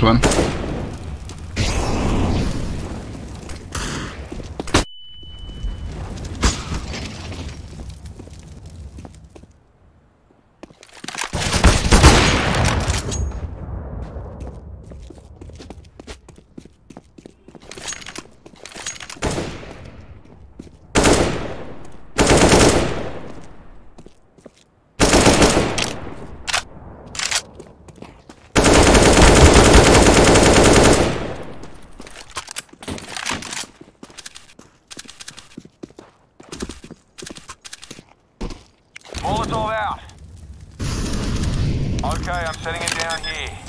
One. It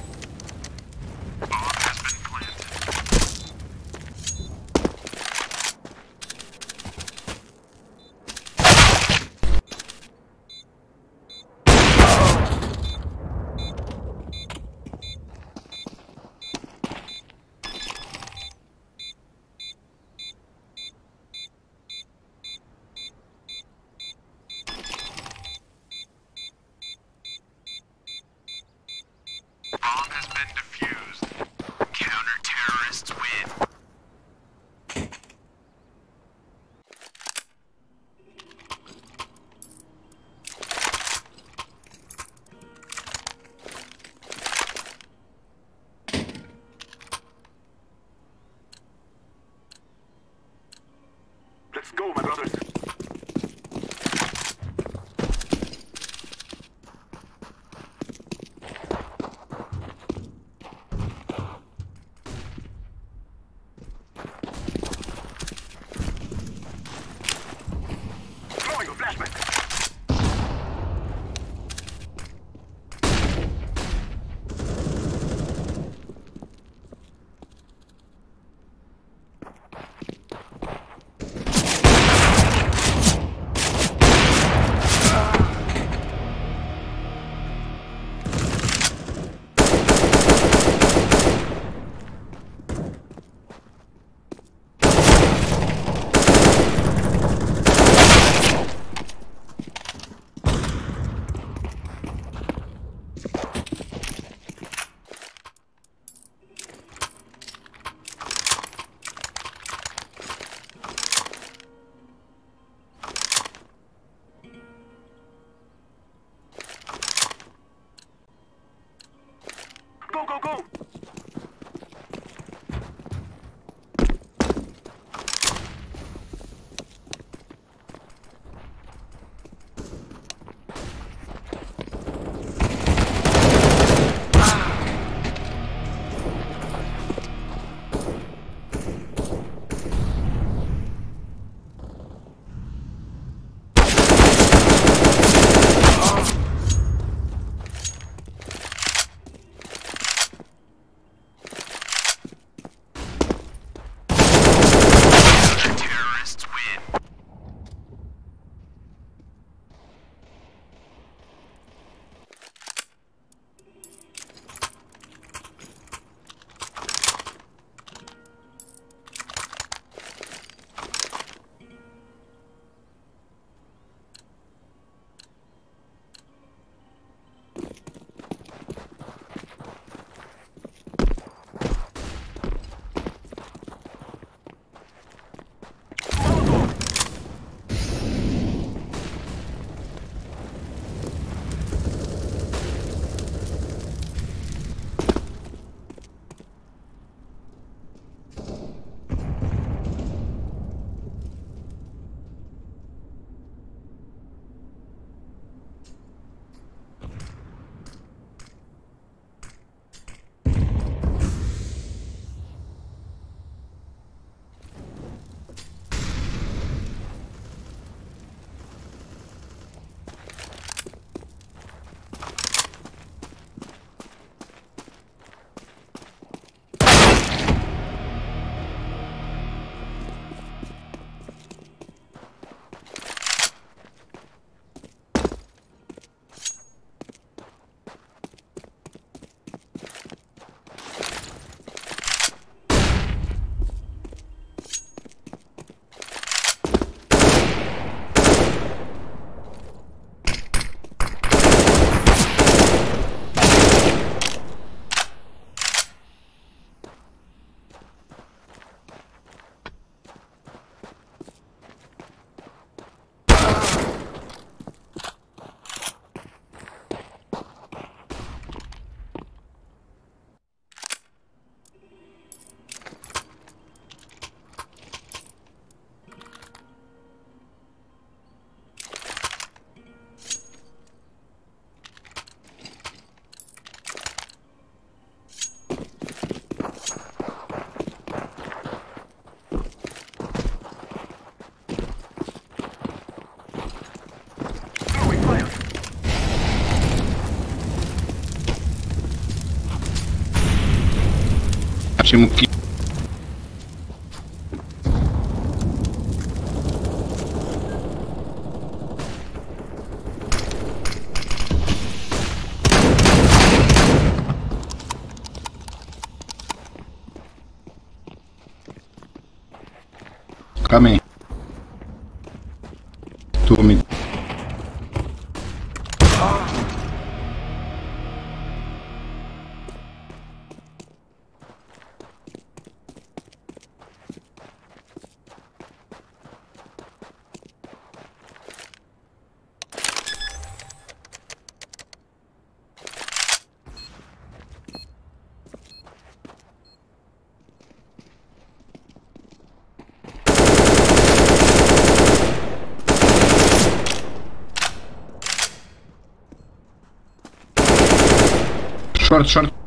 ótimo que Short, short.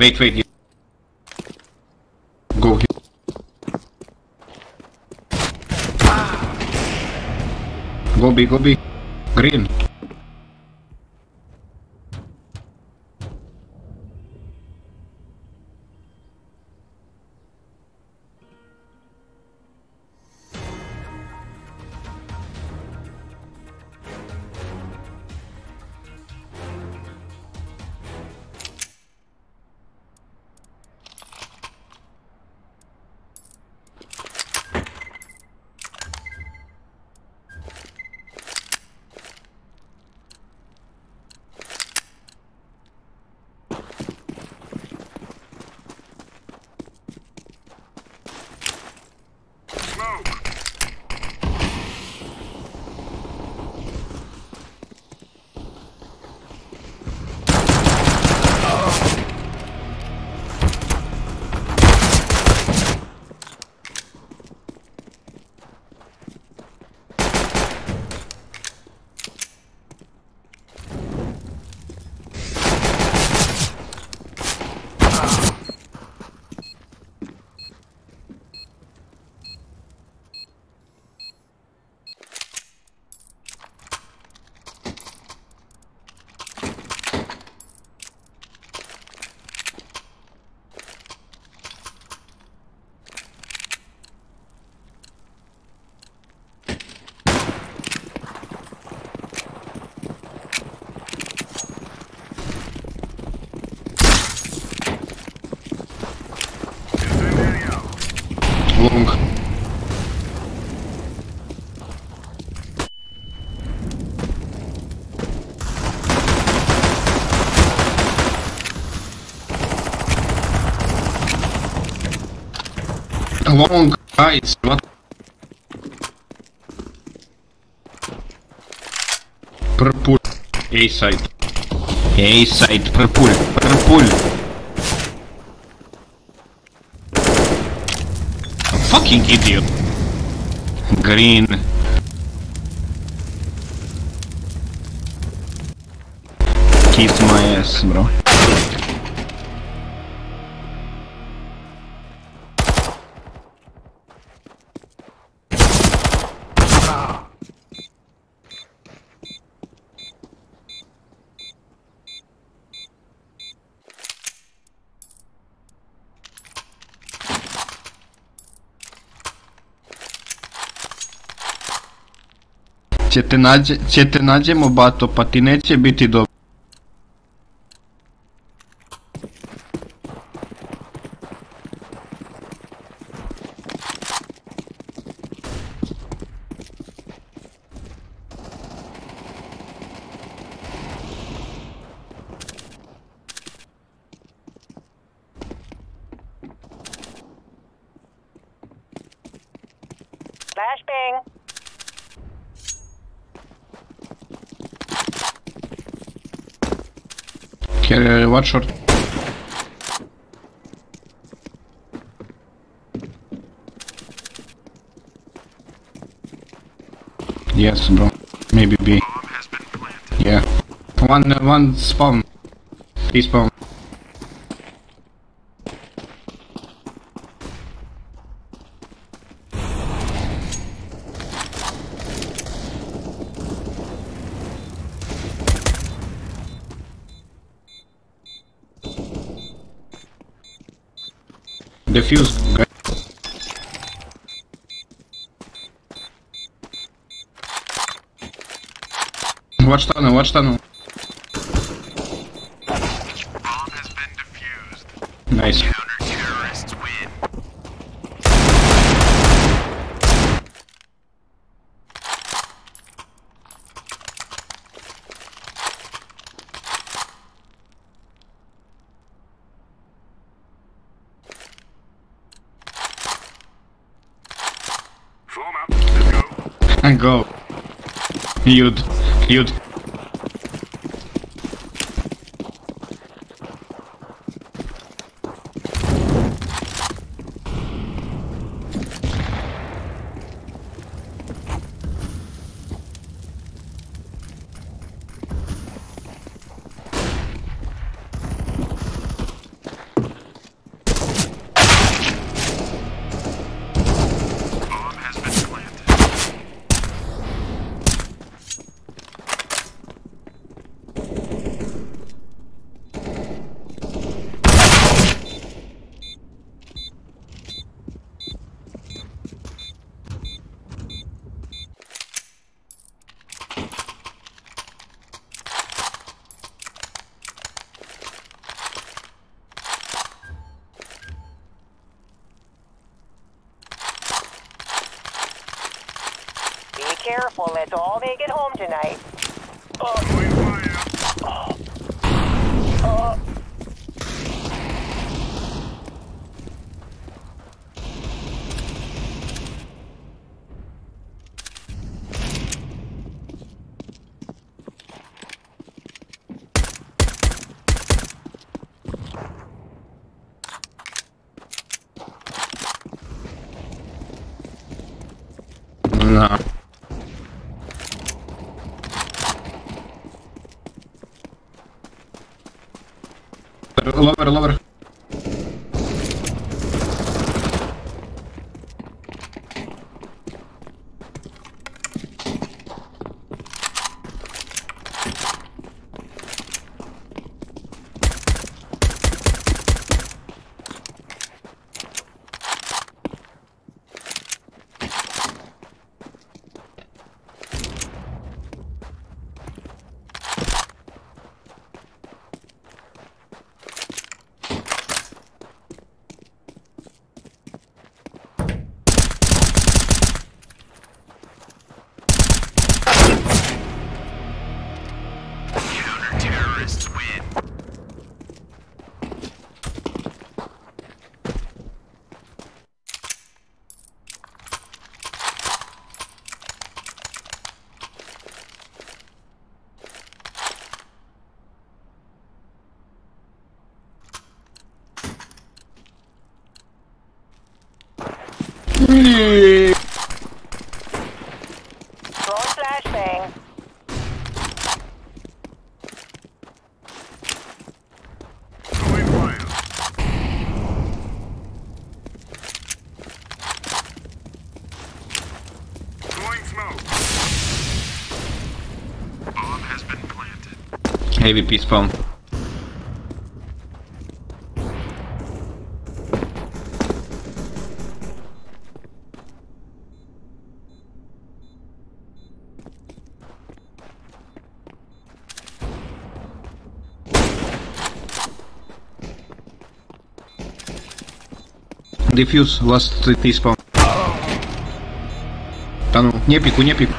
Wait, wait. you- Go here. Go B, go B. Green. Long guys, what? Purple. A side. A side, purple, purple. Fucking idiot. Green. Kiss my ass, bro. Će te, nađemo bato, pa ti neće biti dobro. Here, what short? Yes, bro. Maybe B. Bomb has been planted. Yeah. One, uh, one spawn. B spawn. Fuse В штану, в штану. Go. You'd, you'd. Let's all make it home tonight. Lower, lower. Flashbang. Throwing fire. Bomb Дефьюз, ласт, ты спал. Да ну, не пику, не пику.